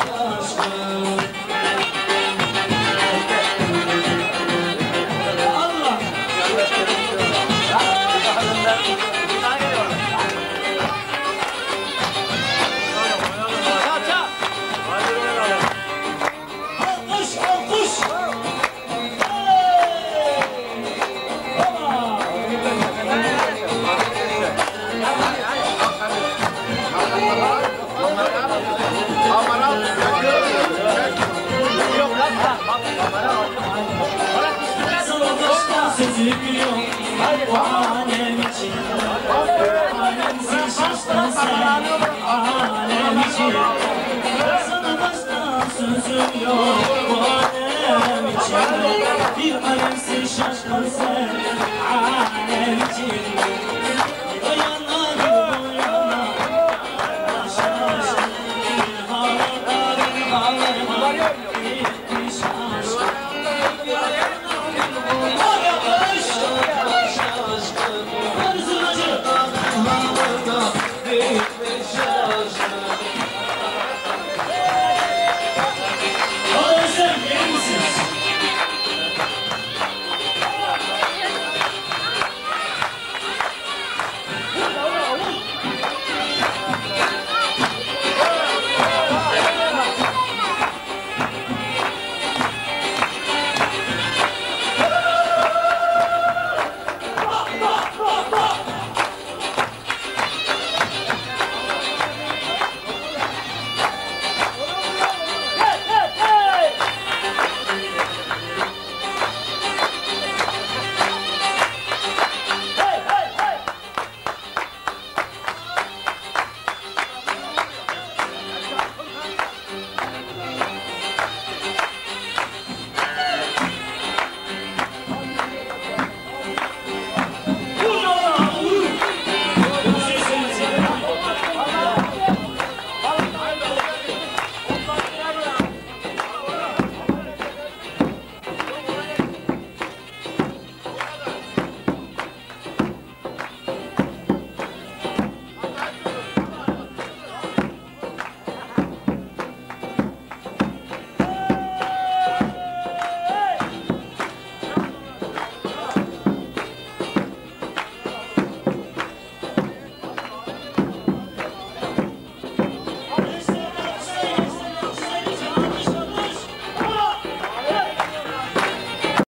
aşk Yok O alem için Alemsin şaşkın sen Alem için için Bir alemsin şaşkın sen